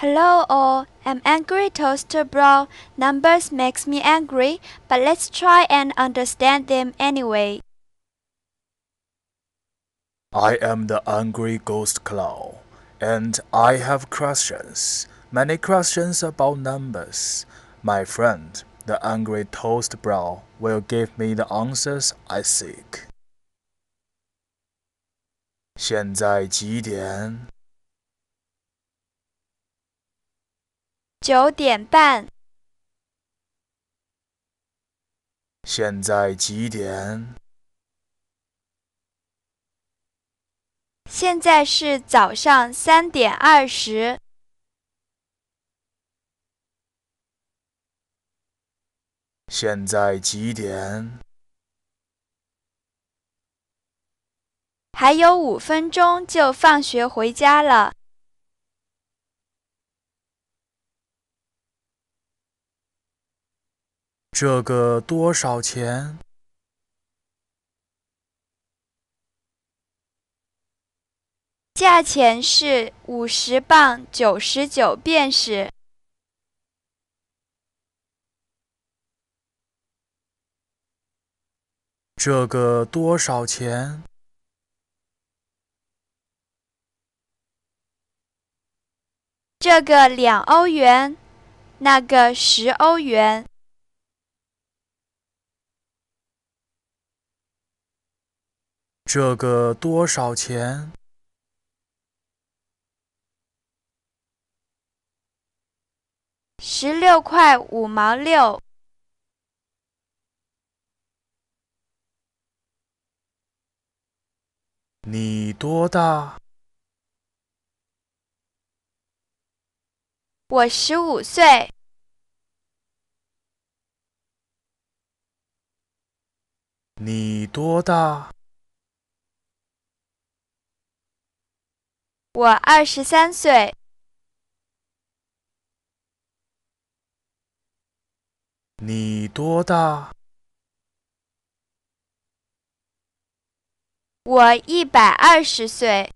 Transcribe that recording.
Hello all, I'm Angry Toaster Bro. Numbers makes me angry, but let's try and understand them anyway. I am the angry ghost clown, and I have questions. Many questions about numbers. My friend, the angry toast bro, will give me the answers I seek. 现在几点？ 九点半，现在几点？现在是早上三点二十。现在几点？还有五分钟就放学回家了。这个多少钱？价钱是五十磅九十九便士。这个多少钱？这个两欧元，那个十欧元。这个多少钱？十六块五毛六。你多大？我十五岁。你多大？我二十三岁。你多大？我一百二十岁。